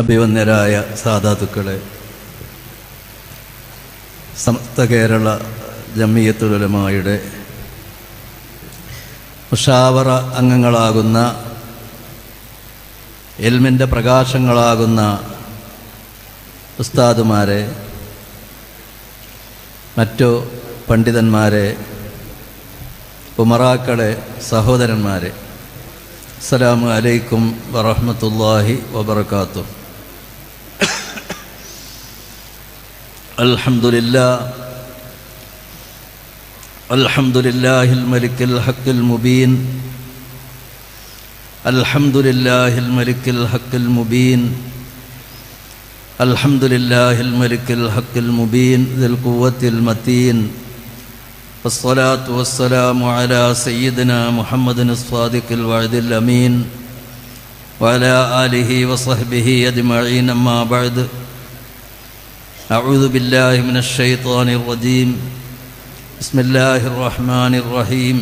അഭിവന്യരായ സാധാതുക്കളെ സമസ്ത കേരള ജമ്മിയത്തുലമായുടെ മുഷാവറ അംഗങ്ങളാകുന്ന എൽമിന്റെ പ്രകാശങ്ങളാകുന്ന ഉസ്താദുമാരെ മറ്റു പണ്ഡിതന്മാരെ ഉമറാക്കളെ സഹോദരന്മാരെ അസ്സലാമു അലൈക്കും വറഹമത്തല്ലാഹി വബർക്കാത്തു الحمد لله الحمد لله الملك الحق المبين الحمد لله الملك الحق المبين الحمد لله الملك الحق المبين ذي القوة المتين والصلاة والسلام على سيدنا محمد الصادق الوعد الأمين وعلى آله وصحبه أجمعين أما بعد. أعوذ بالله من الشيطان الرجيم بسم الله الرحمن الرحيم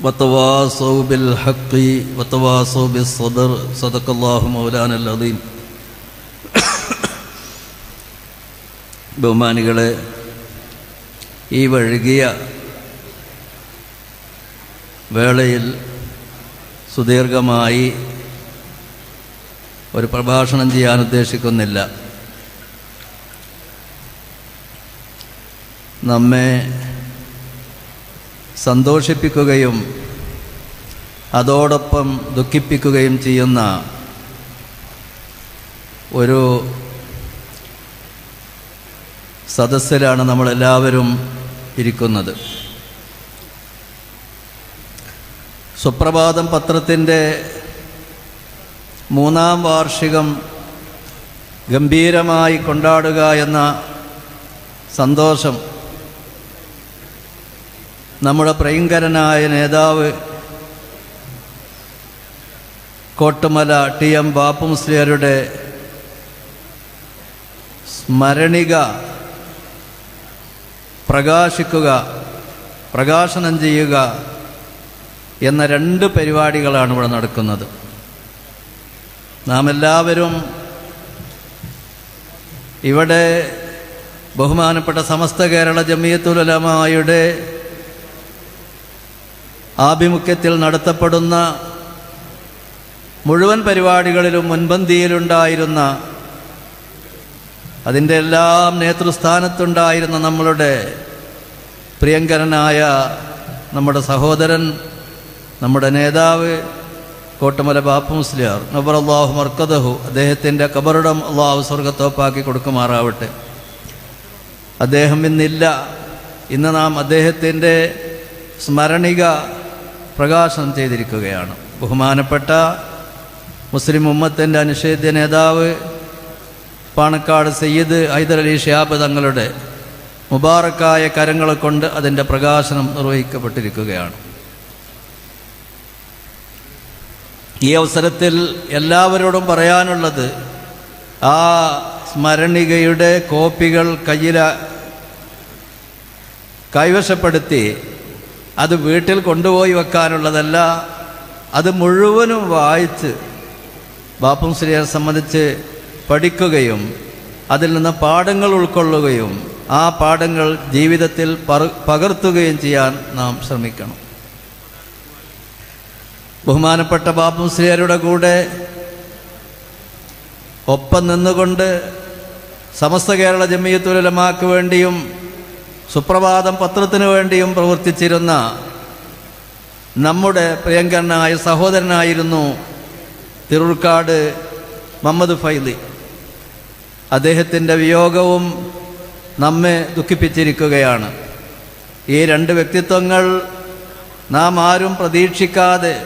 وتواصوا بالحق وتواصوا بالصبر صدق الله مولانا العظيم ബഹുമാനികളെ ഈ വഴുകിയ വേളയിൽ സുദീർഘമായി ഒരു പ്രഭാഷണം ചെയ്യാൻ ഉദ്ദേശിക്കുന്നില്ല നമ്മെ സന്തോഷിപ്പിക്കുകയും അതോടൊപ്പം ദുഃഖിപ്പിക്കുകയും ചെയ്യുന്ന ഒരു സദസ്സിലാണ് നമ്മളെല്ലാവരും ഇരിക്കുന്നത്. സുപ്രഭാതം പത്രത്തിന്റെ മൂന്നാം വാർഷികം ഗംഭീരമായി കൊണ്ടാടുക എന്ന സന്തോഷം നമ്മുടെ പ്രിയങ്കരനായ നേതാവ് കോട്ടുമല ടി എം ബാപ്പു മുസ്ലിയരുടെ സ്മരണിക പ്രകാശിക്കുക പ്രകാശനം ചെയ്യുക എന്ന രണ്ട് പരിപാടികളാണ് ഇവിടെ നടക്കുന്നത്. നാം എല്ലാവരും ഇവിടെ ബഹുമാനപ്പെട്ട സമസ്ത കേരള ജമിയത്തുലമായുടെ ആഭിമുഖ്യത്തിൽ നടത്തപ്പെടുന്ന മുഴുവൻ പരിപാടികളിലും മുൻപന്തിയിലുണ്ടായിരുന്ന അതിന്റെ എല്ലാം നേതൃസ്ഥാനത്തുണ്ടായിരുന്ന നമ്മളുടെ പ്രിയങ്കരനായ നമ്മുടെ സഹോദരൻ നമ്മുടെ നേതാവ് കോട്ടമല ബാപ്പു മുസ്ലിയാർ നബർ അള്ളാഹു മർക്കദഹു അദ്ദേഹത്തിന്റെ കബറിടം അള്ളാഹു സ്വർഗത്തോപ്പാക്കി കൊടുക്കുമാറാവട്ടെ. അദ്ദേഹം ഇന്നില്ല. ഇന്ന് നാം അദ്ദേഹത്തിന്റെ സ്മരണിക പ്രകാശനം ചെയ്തിരിക്കുകയാണ്. ബഹുമാനപ്പെട്ട മുസ്ലിം ഉമ്മത്തിന്റെ അനിഷേധ്യ നേതാവ് പാണക്കാട് സയ്യിദ് ഹൈദരലി ഷിയാബ് തങ്ങളുടെ മുബാറക്കായ കരങ്ങളെ കൊണ്ട് അതിന്റെ പ്രകാശനം നിർവഹിക്കപ്പെട്ടിരിക്കുകയാണ്. ഈ അവസരത്തിൽ എല്ലാവരോടും പറയാനുള്ളത് ആ സ്മരണികയുടെ കോപ്പികൾ കയ്യിൽ കൈവശപ്പെടുത്തി അത് വീട്ടിൽ കൊണ്ടുപോയി വെക്കാനുള്ളതല്ല അത് മുഴുവനും വായിച്ച് ബാപ്പും ശ്രീയെ സംബന്ധിച്ച് പഠിക്കുകയും അതിൽ നിന്ന് പാഠങ്ങൾ ഉൾക്കൊള്ളുകയും ആ പാഠങ്ങൾ ജീവിതത്തിൽ പകർത്തുകയും ചെയ്യാൻ നാം ശ്രമിക്കണം. ബഹുമാനപ്പെട്ട ബാപ്പും ശ്രീയരുടെ കൂടെ ഒപ്പം നിന്നുകൊണ്ട് സമസ്ത കേരള ജമ്മിയത്തുലമാക്ക് വേണ്ടിയും സുപ്രഭാതം പത്രത്തിനു വേണ്ടിയും പ്രവർത്തിച്ചിരുന്ന നമ്മുടെ പ്രിയങ്കരനായ സഹോദരനായിരുന്നു തിരുക്കാട് മുഹമ്മദ് ഫൈലി അദ്ദേഹത്തിന്റെ വിയോഗവും നമ്മെ ദുഃഖിപ്പിച്ചിരിക്കുകയാണ്. ഈ രണ്ട് വ്യക്തിത്വങ്ങൾ നാം ആരും പ്രതീക്ഷിക്കാതെ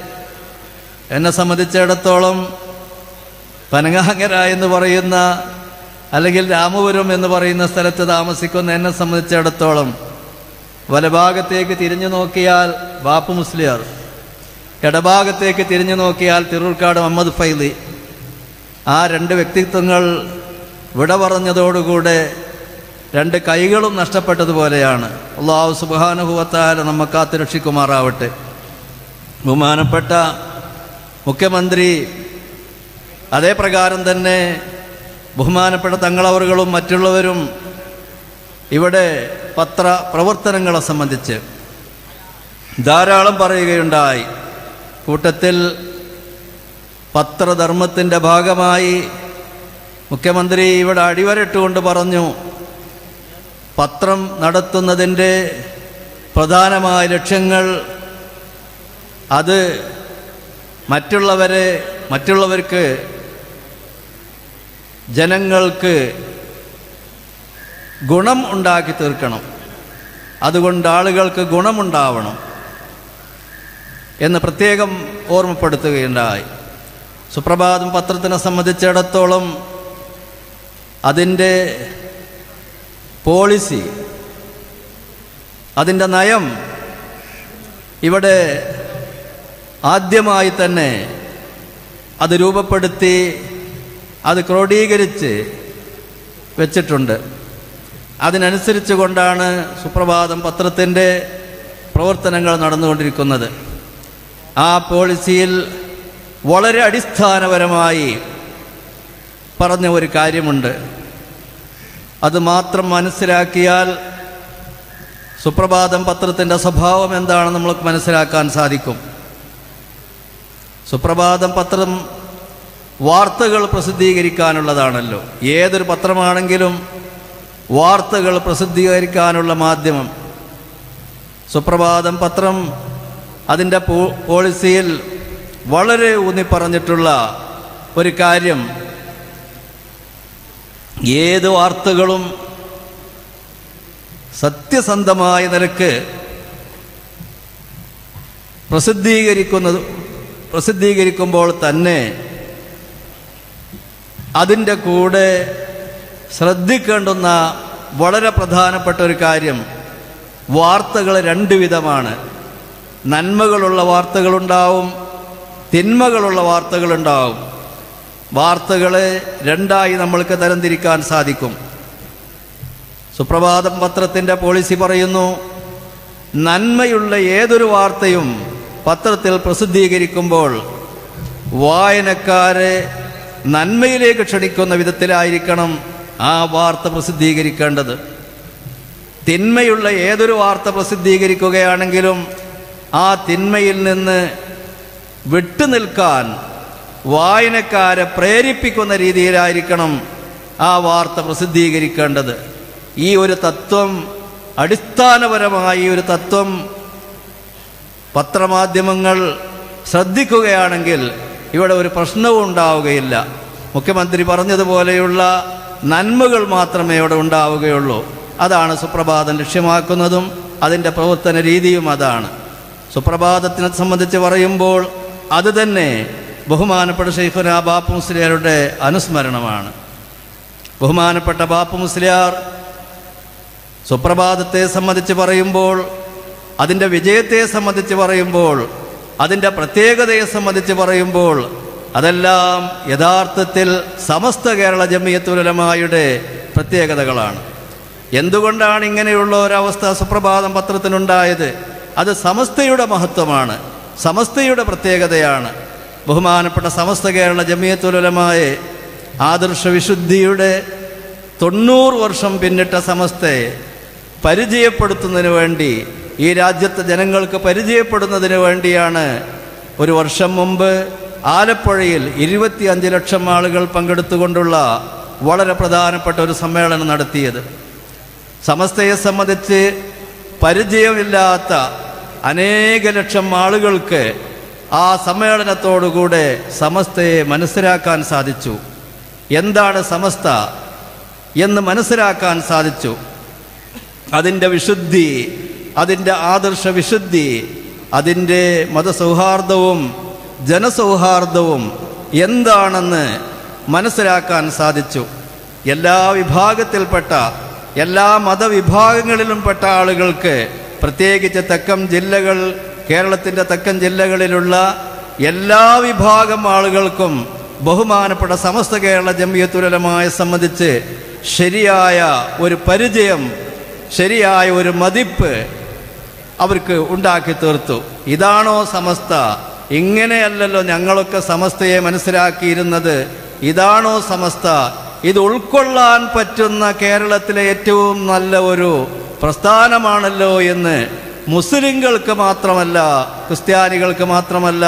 എന്നെ സംബന്ധിച്ചിടത്തോളം പനങ്ങാങ്ങര എന്ന് പറയുന്ന അല്ലെങ്കിൽ രാമപുരം എന്ന് പറയുന്ന സ്ഥലത്ത് താമസിക്കുന്ന എന്നെ സംബന്ധിച്ചിടത്തോളം വലഭാഗത്തേക്ക് തിരിഞ്ഞു നോക്കിയാൽ ബാപ്പു മുസ്ലിയാർ ഇടഭാഗത്തേക്ക് തിരിഞ്ഞു നോക്കിയാൽ തിരൂർക്കാട് മുഹമ്മദ് ഫൈലി. ആ രണ്ട് വ്യക്തിത്വങ്ങൾ വിട പറഞ്ഞതോടുകൂടെ രണ്ട് കൈകളും നഷ്ടപ്പെട്ടതുപോലെയാണ്. അള്ളാഹു സുബാനുഭവത്താൽ നമ്മെ കാത്തു രക്ഷിക്കുമാറാവട്ടെ. ബഹുമാനപ്പെട്ട മുഖ്യമന്ത്രി അതേപ്രകാരം തന്നെ ബഹുമാനപ്പെട്ട തങ്ങളവറുകളും മറ്റുള്ളവരും ഇവിടെ പത്ര പ്രവർത്തനങ്ങളെ സംബന്ധിച്ച് ധാരാളം പറയുകയുണ്ടായി. കൂട്ടത്തിൽ പത്രധർമ്മത്തിന്റെ ഭാഗമായി മുഖ്യമന്ത്രി ഇവിടെ അടിവരട്ടുകൊണ്ട് പറഞ്ഞു പത്രം നടത്തുന്നതിന്റെ പ്രധാനമായ ലക്ഷ്യങ്ങൾ അത് മറ്റുള്ളവരെ മറ്റുള്ളവർക്ക് ജനങ്ങൾക്ക് ഗുണം ഉണ്ടാക്കി തീർക്കണം. അതുകൊണ്ട് ആളുകൾക്ക് ഗുണമുണ്ടാവണം എന്ന് പ്രത്യേകം ഓർമ്മപ്പെടുത്തുകയുണ്ടായി. സുപ്രഭാതം പത്രത്തിനെ സംബന്ധിച്ചിടത്തോളം അതിന്റെ പോളിസി അതിന്റെ നയം ഇവിടെ ആദ്യമായി തന്നെ അത് രൂപപ്പെടുത്തി അത് ക്രോഡീകരിച്ച് വെച്ചിട്ടുണ്ട്. അതിനനുസരിച്ച് കൊണ്ടാണ് സുപ്രഭാതം പത്രത്തിന്റെ പ്രവർത്തനങ്ങൾ നടന്നുകൊണ്ടിരിക്കുന്നത്. ആ പോളിസിയിൽ വളരെ അടിസ്ഥാനപരമായി പറഞ്ഞ ഒരു കാര്യമുണ്ട്. അത് മാത്രം മനസ്സിലാക്കിയാൽ സുപ്രഭാതം പത്രത്തിന്റെ സ്വഭാവം എന്താണെന്ന് നമുക്ക് മനസ്സിലാക്കാൻ സാധിക്കും. സുപ്രഭാതം പത്രം വാർത്തകൾ പ്രസിദ്ധീകരിക്കാനുള്ളതാണല്ലോ. ഏതൊരു പത്രമാണെങ്കിലും വാർത്തകൾ പ്രസിദ്ധീകരിക്കാനുള്ള മാധ്യമം. സുപ്രഭാതം പത്രം അതിന്റെ പോളിസിയിൽ വളരെ ഊന്നി പറഞ്ഞിട്ടുള്ള ഒരു കാര്യം. ഏത് വാർത്തകളും സത്യസന്ധമായ നിലയ്ക്ക് പ്രസിദ്ധീകരിക്കുന്നത് പ്രസിദ്ധീകരിക്കുമ്പോൾ തന്നെ അതിന്റെ കൂടെ ശ്രദ്ധിക്കേണ്ടുന്ന വളരെ പ്രധാനപ്പെട്ട ഒരു കാര്യം. വാർത്തകൾ രണ്ട് വിധമാണ്. നന്മകളുള്ള വാർത്തകളുണ്ടാവും തിന്മകളുള്ള വാർത്തകളുണ്ടാവും. വാർത്തകളെ രണ്ടായി നമ്മൾക്ക് തരംതിരിക്കാൻ സാധിക്കും. സുപ്രഭാതം പത്രത്തിന്റെ പോളിസി പറയുന്നു നന്മയുള്ള ഏതൊരു വാർത്തയും പത്രത്തിൽ പ്രസിദ്ധീകരിക്കുമ്പോൾ വായനക്കാരെ നന്മയിലേക്ക് ക്ഷണിക്കുന്ന വിധത്തിലായിരിക്കണം ആ വാർത്ത പ്രസിദ്ധീകരിക്കേണ്ടത്. തിന്മയുള്ള ഏതൊരു വാർത്ത പ്രസിദ്ധീകരിക്കുകയാണെങ്കിലും ആ തിന്മയിൽ നിന്ന് വിട്ടുനിൽക്കാൻ വായനക്കാരെ പ്രേരിപ്പിക്കുന്ന രീതിയിലായിരിക്കണം ആ വാർത്ത പ്രസിദ്ധീകരിക്കേണ്ടത്. ഈ ഒരു തത്വം അടിസ്ഥാനപരമായി ഒരു തത്വം പത്രമാധ്യമങ്ങൾ ശ്രദ്ധിക്കുകയാണെങ്കിൽ ഇവിടെ ഒരു പ്രശ്നവും ഉണ്ടാവുകയില്ല. മുഖ്യമന്ത്രി പറഞ്ഞതുപോലെയുള്ള നന്മകൾ മാത്രമേ ഇവിടെ ഉണ്ടാവുകയുള്ളൂ. അതാണ് സുപ്രഭാതം ലക്ഷ്യമാക്കുന്നതും അതിന്റെ പ്രവർത്തന രീതിയും അതാണ്. സുപ്രഭാതത്തിനെ സംബന്ധിച്ച് പറയുമ്പോൾ അത് തന്നെ ബഹുമാനപ്പെട്ട ഷെയ്ഖുന ബാപ്പു മുസ്ലിയാരുടെ അനുസ്മരണമാണ്. ബഹുമാനപ്പെട്ട ബാപ്പു മുസ്ലിയാർ സുപ്രഭാതത്തെ സംബന്ധിച്ച് പറയുമ്പോൾ അതിന്റെ വിജയത്തെ സംബന്ധിച്ച് പറയുമ്പോൾ അതിന്റെ പ്രത്യേകതയെ സംബന്ധിച്ച് പറയുമ്പോൾ അതെല്ലാം യഥാർത്ഥത്തിൽ സമസ്ത കേരള ജമിയത്തുലമായുടെ പ്രത്യേകതകളാണ്. എന്തുകൊണ്ടാണ് ഇങ്ങനെയുള്ള ഒരവസ്ഥ സുപ്രഭാതം പത്രത്തിനുണ്ടായത്? അത് സമസ്തയുടെ മഹത്വമാണ്. സമസ്തയുടെ പ്രത്യേകതയാണ്. ബഹുമാനപ്പെട്ട സമസ്ത കേരള ജമിയത്തുലമായ ആദർശ വിശുദ്ധിയുടെ തൊണ്ണൂറ് വർഷം പിന്നിട്ട സമസ്തയെ പരിചയപ്പെടുത്തുന്നതിന് വേണ്ടി ഈ രാജ്യത്തെ ജനങ്ങൾക്ക് പരിചയപ്പെടുന്നതിന് വേണ്ടിയാണ് ഒരു വർഷം മുമ്പ് ആലപ്പുഴയിൽ ഇരുപത്തിയഞ്ച് ലക്ഷം ആളുകൾ പങ്കെടുത്തുകൊണ്ടുള്ള വളരെ പ്രധാനപ്പെട്ട ഒരു സമ്മേളനം നടത്തിയത്. സമസ്തയെ സംബന്ധിച്ച് പരിചയമില്ലാത്ത അനേക ലക്ഷം ആളുകൾക്ക് ആ സമ്മേളനത്തോടുകൂടെ സമസ്തയെ മനസ്സിലാക്കാൻ സാധിച്ചു. എന്താണ് സമസ്ത എന്ന് മനസ്സിലാക്കാൻ സാധിച്ചു. അതിന്റെ വിശുദ്ധി അതിന്റെ ആദർശ വിശുദ്ധി അതിന്റെ മതസൗഹാർദ്ദവും ജനസൗഹാർദ്ദവും എന്താണെന്ന് മനസ്സിലാക്കാൻ സാധിച്ചു. എല്ലാ വിഭാഗത്തിൽപ്പെട്ട എല്ലാ മതവിഭാഗങ്ങളിലും പെട്ട ആളുകൾക്ക് പ്രത്യേകിച്ച് തെക്കൻ ജില്ലകൾ കേരളത്തിന്റെ തെക്കൻ ജില്ലകളിലുള്ള എല്ലാ വിഭാഗം ആളുകൾക്കും ബഹുമാനപ്പെട്ട സമസ്ത കേരള ജമിയത്തുലമായി സംബന്ധിച്ച് ശരിയായ ഒരു പരിചയം ശരിയായ ഒരു മതിപ്പ് അവർക്ക് ഉണ്ടാക്കി തീർത്തു. ഇതാണോ സമസ്ത? ഇങ്ങനെയല്ലല്ലോ ഞങ്ങളൊക്കെ സമസ്തയെ മനസ്സിലാക്കിയിരുന്നത്. ഇതാണോ സമസ്ത? ഇത് ഉൾക്കൊള്ളാൻ പറ്റുന്ന കേരളത്തിലെ ഏറ്റവും നല്ല ഒരു പ്രസ്ഥാനമാണല്ലോ എന്ന് മുസ്ലിങ്ങൾക്ക് മാത്രമല്ല ക്രിസ്ത്യാനികൾക്ക് മാത്രമല്ല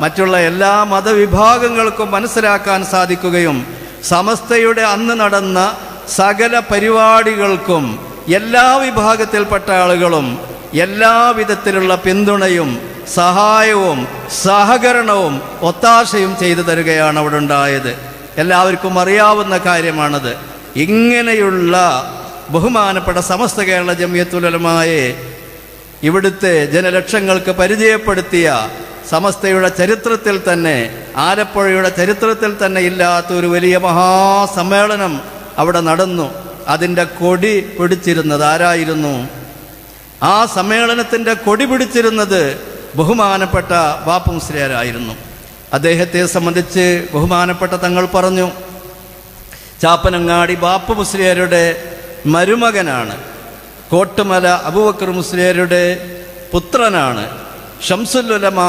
മറ്റുള്ള എല്ലാ മതവിഭാഗങ്ങൾക്കും മനസ്സിലാക്കാൻ സാധിക്കുകയും സമസ്തയുടെ അന്ന് നടന്ന സകല പരിപാടികൾക്കും എല്ലാ വിഭാഗത്തിൽപ്പെട്ട ആളുകളും എല്ലാ വിധത്തിലുള്ള പിന്തുണയും സഹായവും സഹകരണവും ഒത്താശയും ചെയ്തു തരികയാണ് അവിടെ ഉണ്ടായത്. എല്ലാവർക്കും അറിയാവുന്ന കാര്യമാണത്. ഇങ്ങനെയുള്ള ബഹുമാനപ്പെട്ട സമസ്ത കേരള ജമിയത്തുലമായെ ഇവിടുത്തെ ജനലക്ഷങ്ങൾക്ക് പരിചയപ്പെടുത്തിയ സമസ്തയുടെ ചരിത്രത്തിൽ തന്നെ ആലപ്പുഴയുടെ ചരിത്രത്തിൽ തന്നെ ഇല്ലാത്ത ഒരു വലിയ മഹാസമ്മേളനം അവിടെ നടന്നു. അതിന്റെ കൊടി പിടിച്ചിരുന്നത് ആരായിരുന്നു? ആ സമ്മേളനത്തിന്റെ കൊടി പിടിച്ചിരുന്നത് ബഹുമാനപ്പെട്ട ബാപ്പു മുസ്ലിയാരായിരുന്നു. അദ്ദേഹത്തെ സംബന്ധിച്ച് ബഹുമാനപ്പെട്ട തങ്ങൾ പറഞ്ഞു ചാപ്പനങ്ങാടി ബാപ്പു മുസ്ലിയാരുടെ മരുമകനാണ്. കോട്ടുമല അബുബക്കർ മുസ്ലിയാരുടെ പുത്രനാണ്. ഷംസുല്ലുലമ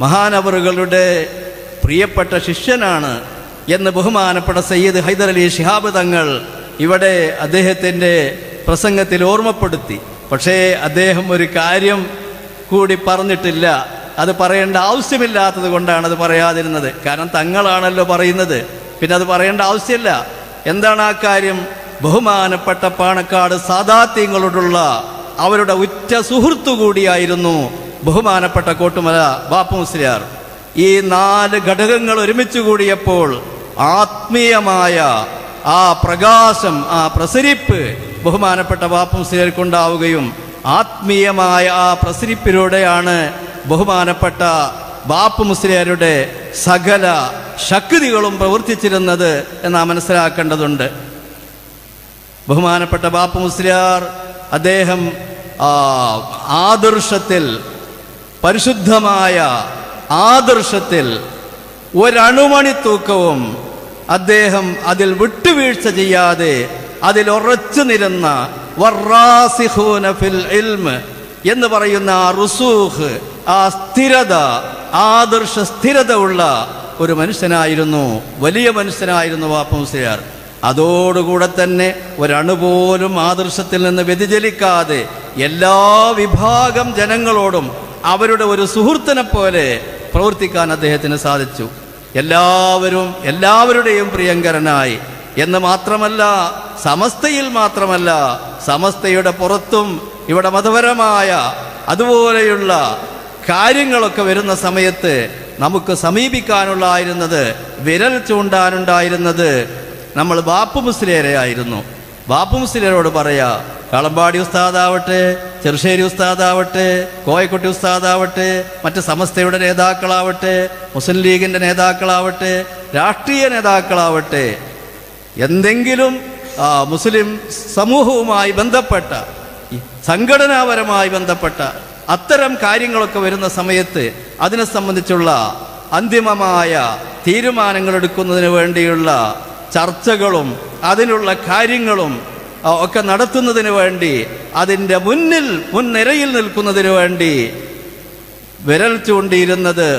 മഹാനവറുകളുടെ പ്രിയപ്പെട്ട ശിഷ്യനാണ് എന്ന് ബഹുമാനപ്പെട്ട സയ്യിദ് ഹൈദർ അലി ഷിഹാബ് തങ്ങൾ ഇവിടെ അദ്ദേഹത്തിന്റെ പ്രസംഗത്തിൽ ഓർമ്മപ്പെടുത്തി. പക്ഷേ അദ്ദേഹം ഒരു കാര്യം കൂടി പറഞ്ഞിട്ടില്ല. അത് പറയേണ്ട ആവശ്യമില്ലാത്തത് കൊണ്ടാണ് അത് പറയാതിരുന്നത്. കാരണം തങ്ങളാണല്ലോ പറയുന്നത്. പിന്നെ അത് പറയേണ്ട ആവശ്യമില്ല. എന്താണ് ആ കാര്യം? ബഹുമാനപ്പെട്ട പാണക്കാട് സാദാത്യങ്ങളോടുള്ള അവരുടെ ഉറ്റ സുഹൃത്തു കൂടിയായിരുന്നു ബഹുമാനപ്പെട്ട കോട്ടുമല ബാപ്പു മുസ്ലിയാർ. ഈ നാല് ഘടകങ്ങൾ ഒരുമിച്ച് കൂടിയപ്പോൾ ആത്മീയമായ ആ പ്രകാശം ആ പ്രസരിപ്പ് ബഹുമാനപ്പെട്ട ബാപ്പു മുസ്ലിയാർക്കുണ്ടാവുകയും ആത്മീയമായ ആ പ്രസരിപ്പിലൂടെയാണ് ബഹുമാനപ്പെട്ട ബാപ്പു മുസ്ലിയാരുടെ സകല ശക്തികളും പ്രവർത്തിച്ചിരുന്നത് എന്ന് മനസ്സിലാക്കേണ്ടതുണ്ട്. ബഹുമാനപ്പെട്ട ബാപ്പു മുസ്ലിയാർ അദ്ദേഹം ആദർശത്തിൽ പരിശുദ്ധമായ ആദർശത്തിൽ ഒരണുമണി തൂക്കവും അദ്ദേഹം അതിൽ വിട്ടുവീഴ്ച ചെയ്യാതെ അതിൽ ഉറച്ചു നിരുന്ന എന്ന് പറയുന്ന ആ റുസൂഹ് ആ സ്ഥിരത ആദർശ സ്ഥിരത ഉള്ള ഒരു മനുഷ്യനായിരുന്നു വലിയ മനുഷ്യനായിരുന്നു വാപ്പുസിയാർ അതോടുകൂടെ തന്നെ ഒരണുപോലും ആദർശത്തിൽ നിന്ന് വ്യതിചലിക്കാതെ എല്ലാ വിഭാഗം ജനങ്ങളോടും അവരുടെ ഒരു സുഹൃത്തിനെ പോലെ പ്രവർത്തിക്കാൻ അദ്ദേഹത്തിന് സാധിച്ചു. എല്ലാവരും എല്ലാവരുടെയും പ്രിയങ്കരനായി എന്ന് മാത്രമല്ല സമസ്തയിൽ മാത്രമല്ല സമസ്തയുടെ പുറത്തും ഇവിടെ മതപരമായ അതുപോലെയുള്ള കാര്യങ്ങളൊക്കെ വരുന്ന സമയത്ത് നമുക്ക് സമീപിക്കാനുള്ളായിരുന്നത് വിരൽ ചൂണ്ടാനുണ്ടായിരുന്നത് നമ്മൾ ബാപ്പു മുസ്ലിയരെ ആയിരുന്നു. ബാപ്പു മുസ്ലിയരോട് പറയാ കളമ്പാടി ഉസ്താദാവട്ടെ ചെറുശ്ശേരി ഉസ്താദാവട്ടെ കോയക്കുട്ടി ഉസ്താദാവട്ടെ മറ്റ് സമസ്തയുടെ നേതാക്കളാവട്ടെ മുസ്ലിം ലീഗിന്റെ നേതാക്കളാവട്ടെ രാഷ്ട്രീയ നേതാക്കളാവട്ടെ എന്തെങ്കിലും മുസ്ലിം സമൂഹവുമായി ബന്ധപ്പെട്ട സംഘടനാപരമായി ബന്ധപ്പെട്ട അത്തരം കാര്യങ്ങളൊക്കെ വരുന്ന സമയത്ത് അതിനെ സംബന്ധിച്ചുള്ള അന്തിമമായ തീരുമാനങ്ങൾ എടുക്കുന്നതിന് വേണ്ടിയുള്ള ചർച്ചകളും അതിനുള്ള കാര്യങ്ങളും ഒക്കെ നടത്തുന്നതിന് വേണ്ടി അതിന്റെ മുന്നിൽ മുൻനിരയിൽ നിൽക്കുന്നതിന് വേണ്ടി വിരൽ ചൂണ്ടിയിരുന്നത്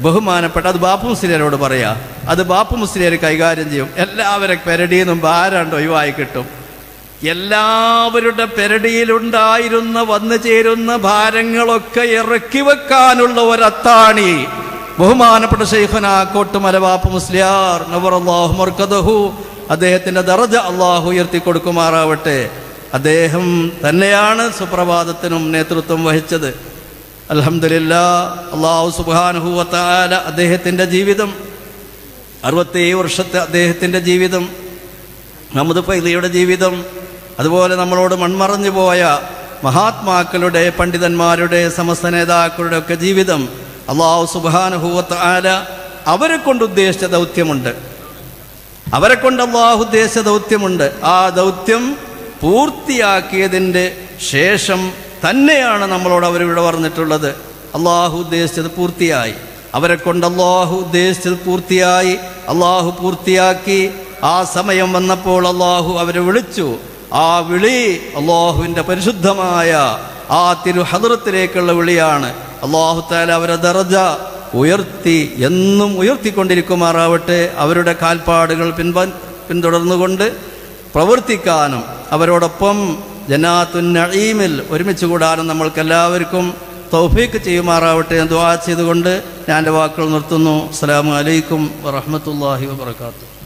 ബഹുമാനപ്പെട്ട അത് ബാപ്പു മുസ്ലിയരോട് പറയാ അത് ബാപ്പു മുസ്ലിയർ കൈകാര്യം ചെയ്യും. എല്ലാവരെ പെരടിയിൽ നിന്നും ഭാരാണ്ട് ഒഴിവായി കിട്ടും. എല്ലാവരുടെ പെരടിയിലുണ്ടായിരുന്ന വന്നു ചേരുന്ന ഭാരങ്ങളൊക്കെ ഇറക്കി വെക്കാനുള്ള ഒരത്താണി. ബഹുമാനപ്പെട്ട ശൈഖുനാ കോട്ടുമല ബാപ്പു മുസ്ലിയാർ അദ്ദേഹത്തിന്റെ ദറജ അള്ളാഹു ഉയർത്തി കൊടുക്കുമാറാവട്ടെ അദ്ദേഹം തന്നെയാണ് സുപ്രഭാതത്തിനും നേതൃത്വം വഹിച്ചത്. അലഹമില്ല അള്ളാഹു സുബാനുഹൂവത്താല അദ്ദേഹത്തിന്റെ ജീവിതം അറുപത്തേഴ് വർഷത്തെ അദ്ദേഹത്തിന്റെ ജീവിതം മുഹമ്മദ് ഫൈലിയുടെ ജീവിതം അതുപോലെ നമ്മളോട് മൺമറഞ്ഞു പോയ മഹാത്മാക്കളുടെ പണ്ഡിതന്മാരുടെ സമസ്ത നേതാക്കളുടെ ഒക്കെ ജീവിതം അള്ളാഹു സുബാനുഹൂവത്താല അവരെ കൊണ്ട് ഉദ്ദേശിച്ച ദൗത്യമുണ്ട്. അവരെ കൊണ്ട് അള്ളാഹു ഉദ്ദേശിച്ച ദൗത്യമുണ്ട്. ആ ദൗത്യം പൂർത്തിയാക്കിയതിന്റെ ശേഷം തന്നെയാണ് നമ്മളോട് അവരിവിടെ പറഞ്ഞിട്ടുള്ളത്. അള്ളാഹു ഉദ്ദേശിച്ചത് പൂർത്തിയായി. അവരെ കൊണ്ട് അള്ളാഹു ഉദ്ദേശിച്ചത് പൂർത്തിയായി. അള്ളാഹു പൂർത്തിയാക്കി. ആ സമയം വന്നപ്പോൾ അള്ളാഹു അവരെ വിളിച്ചു. ആ വിളി അള്ളാഹുവിന്റെ പരിശുദ്ധമായ ആ തിരു ഹദറത്തിലേക്കുള്ള വിളിയാണ്. അള്ളാഹു താല അവരെ ദറജ ഉയർത്തി എന്നും ഉയർത്തിക്കൊണ്ടിരിക്കുമാറാവട്ടെ. അവരുടെ കാൽപ്പാടുകൾ പിൻപ പിന്തുടർന്നുകൊണ്ട് പ്രവർത്തിക്കാനും അവരോടൊപ്പം ജനാത്തുൻ നഈമിൽ ഒരുമിച്ച് കൂടാനും നമ്മൾക്കെല്ലാവർക്കും തൗഫീക്ക് ചെയ്യുമാറാവട്ടെ എന്ന് ദുആ ചെയ്തുകൊണ്ട് ഞാൻ എന്റെ വാക്കുകൾ നിർത്തുന്നു. അസ്സലാമു അലൈക്കും വറഹമത്തല്ലാഹി വബറകാതുഹു.